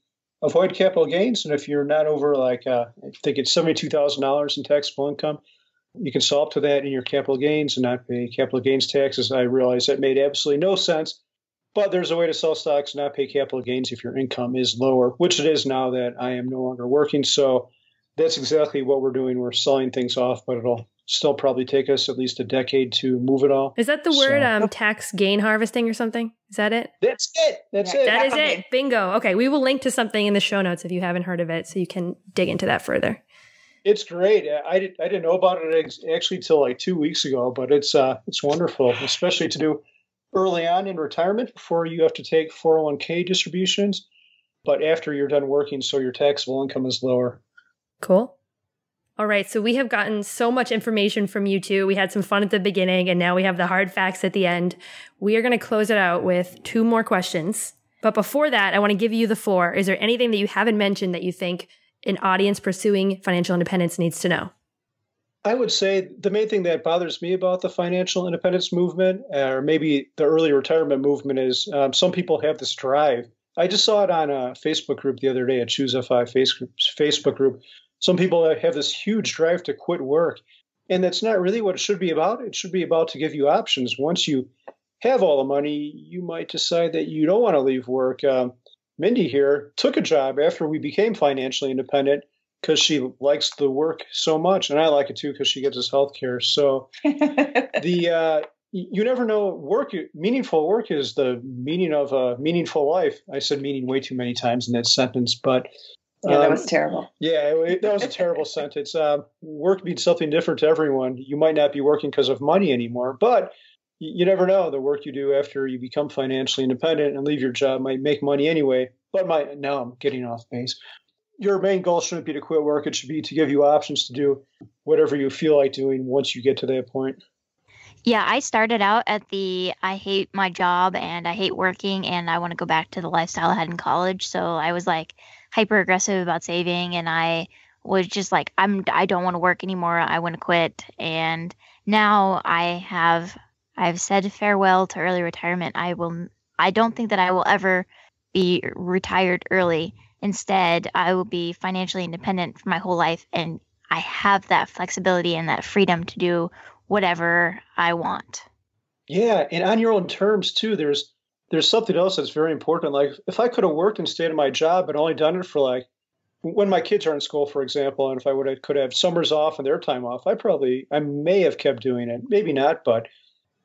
avoid capital gains, and if you're not over like uh, I think it's seventy-two thousand dollars in taxable income, you can solve to that in your capital gains and not pay capital gains taxes. I realize that made absolutely no sense, but there's a way to sell stocks and not pay capital gains if your income is lower, which it is now that I am no longer working. So that's exactly what we're doing. We're selling things off, but it'll still probably take us at least a decade to move it all. Is that the word so, um, tax gain harvesting or something? Is that it? That's it. That's yeah, it. That is it. Bingo. Okay, we will link to something in the show notes if you haven't heard of it, so you can dig into that further. It's great. I, did, I didn't know about it actually till like two weeks ago, but it's uh, it's wonderful, especially to do early on in retirement before you have to take 401k distributions, but after you're done working, so your taxable income is lower. Cool. All right, so we have gotten so much information from you two. We had some fun at the beginning, and now we have the hard facts at the end. We are going to close it out with two more questions. But before that, I want to give you the floor. Is there anything that you haven't mentioned that you think an audience pursuing financial independence needs to know? I would say the main thing that bothers me about the financial independence movement, or maybe the early retirement movement, is um, some people have this drive. I just saw it on a Facebook group the other day, a Choose FI Facebook group. Some people have this huge drive to quit work, and that's not really what it should be about. It should be about to give you options. Once you have all the money, you might decide that you don't want to leave work. Um, Mindy here took a job after we became financially independent because she likes the work so much, and I like it too because she gets us health care. So the uh, you never know. Work, meaningful work, is the meaning of a meaningful life. I said meaning way too many times in that sentence, but yeah, that um, was terrible. Yeah, it, that was a terrible sentence. Um, work means something different to everyone. You might not be working because of money anymore, but you never know. The work you do after you become financially independent and leave your job might make money anyway. But my now I'm getting off base your main goal shouldn't be to quit work. It should be to give you options to do whatever you feel like doing once you get to that point. Yeah, I started out at the I hate my job and I hate working and I want to go back to the lifestyle I had in college. So I was like hyper aggressive about saving and I was just like I'm I don't want to work anymore. I want to quit. And now I have I've said farewell to early retirement. I will I don't think that I will ever be retired early Instead, I will be financially independent for my whole life and I have that flexibility and that freedom to do whatever I want. Yeah, and on your own terms too. There's there's something else that's very important. Like if I could have worked and stayed in my job and only done it for like when my kids are in school, for example, and if I would have could have summers off and their time off, I probably I may have kept doing it. Maybe not, but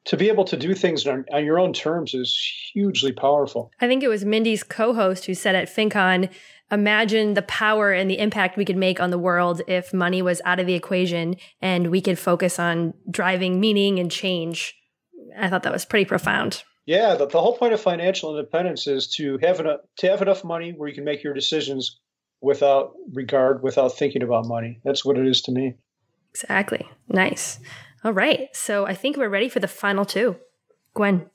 to be able to do things on, on, your own terms is hugely powerful. I think it was Mindy's co host who said at FinCon, imagine the power and the impact we could make on the world if money was out of the equation and we could focus on driving meaning and change. I thought that was pretty profound. Yeah, the, the whole point of financial independence is to have enough to have enough money where you can make your decisions without regard, without thinking about money. That's what it is to me. Exactly. Nice. All right. So I think we're ready for the final two. Gwen.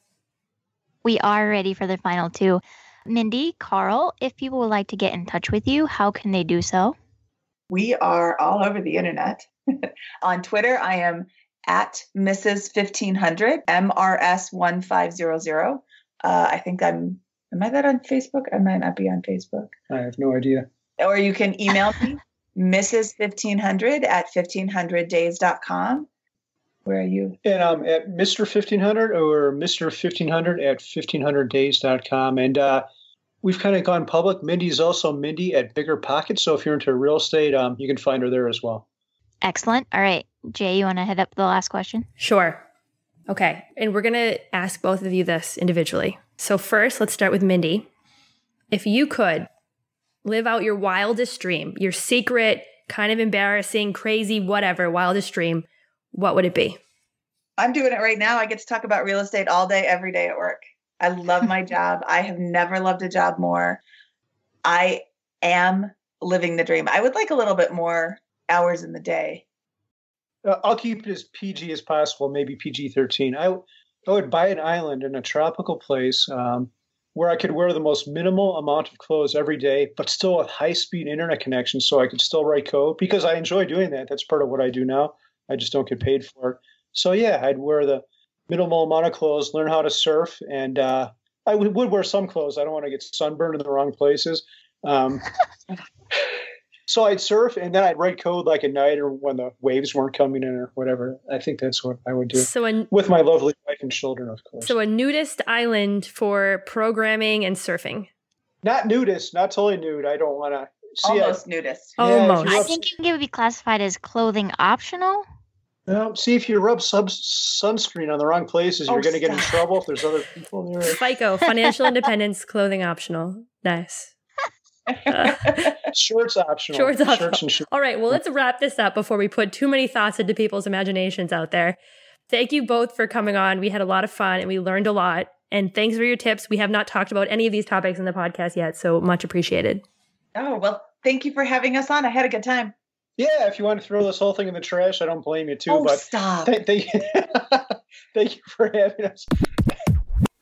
We are ready for the final two. Mindy, Carl, if people would like to get in touch with you, how can they do so? We are all over the internet. On Twitter, I am at Mrs. 1500, MRS 1500. Uh, I think I'm, am I that on Facebook? I might not be on Facebook. I have no idea. Or you can email me, Mrs. 1500 at 1500days.com. Where are you? And I'm at Mr. 1500 or Mr. 1500 at 1500days.com. And uh, we've kind of gone public. Mindy's also Mindy at Bigger Pockets. So if you're into real estate, um, you can find her there as well. Excellent. All right. Jay, you want to head up the last question? Sure. Okay. And we're going to ask both of you this individually. So, first, let's start with Mindy. If you could live out your wildest dream, your secret, kind of embarrassing, crazy, whatever, wildest dream, what would it be? I'm doing it right now. I get to talk about real estate all day, every day at work. I love my job. I have never loved a job more. I am living the dream. I would like a little bit more hours in the day. Uh, I'll keep it as PG as possible, maybe PG 13. I, I would buy an island in a tropical place, um, where I could wear the most minimal amount of clothes every day, but still with high speed internet connection so I could still write code because I enjoy doing that. That's part of what I do now. I just don't get paid for it. So yeah, I'd wear the minimal amount of clothes, learn how to surf, and uh, I would, would wear some clothes. I don't want to get sunburned in the wrong places. Um, so I'd surf and then I'd write code like at night or when the waves weren't coming in or whatever. I think that's what I would do. So a, with my lovely wife and children, of course. So a nudist island for programming and surfing. Not nudist, not totally nude. I don't want to see almost I, nudist. Yeah, almost. I think it would be classified as clothing optional. Well, see if you rub sub- sunscreen on the wrong places, oh, you're going to get in trouble if there's other people there. FICO, financial independence, clothing optional. Nice. Shorts optional. Shorts optional. Shorts All right. Well, let's wrap this up before we put too many thoughts into people's imaginations out there. Thank you both for coming on. We had a lot of fun and we learned a lot. And thanks for your tips. We have not talked about any of these topics in the podcast yet, so much appreciated. Oh, well, thank you for having us on. I had a good time. Yeah, if you want to throw this whole thing in the trash, I don't blame you too. Oh, but stop. Th- th- thank you for having us.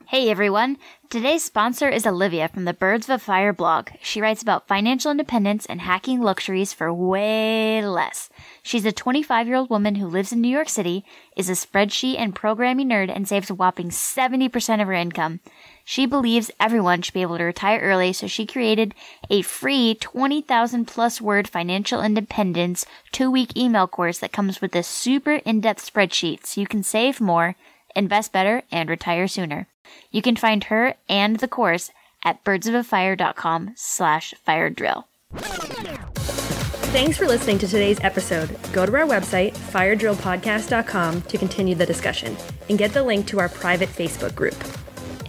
Hey everyone! Today's sponsor is Olivia from the Birds of a Fire blog. She writes about financial independence and hacking luxuries for way less. She's a 25 year old woman who lives in New York City, is a spreadsheet and programming nerd, and saves a whopping 70% of her income. She believes everyone should be able to retire early, so she created a free 20,000 plus word financial independence two week email course that comes with a super in depth spreadsheet so you can save more, invest better, and retire sooner. You can find her and the course at birdsofafire.com slash fire drill. Thanks for listening to today's episode. Go to our website, firedrillpodcast.com, to continue the discussion and get the link to our private Facebook group.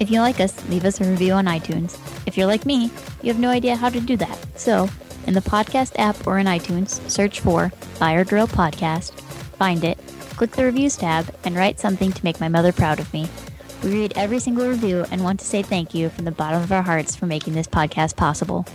If you like us, leave us a review on iTunes. If you're like me, you have no idea how to do that. So, in the podcast app or in iTunes, search for Fire Drill Podcast, find it, click the reviews tab, and write something to make my mother proud of me. We read every single review and want to say thank you from the bottom of our hearts for making this podcast possible.